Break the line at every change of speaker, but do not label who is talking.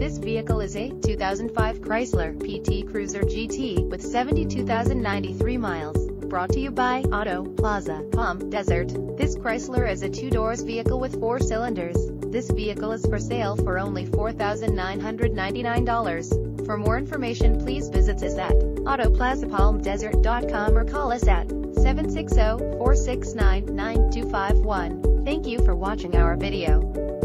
This vehicle is a 2005 Chrysler PT Cruiser GT with 72,093 miles. Brought to you by Auto Plaza Palm Desert. This Chrysler is a two-doors vehicle with four cylinders. This vehicle is for sale for only $4,999. For more information please visit us at autoplazapalmdesert.com or call us at 760-469-9251. Thank you for watching our video.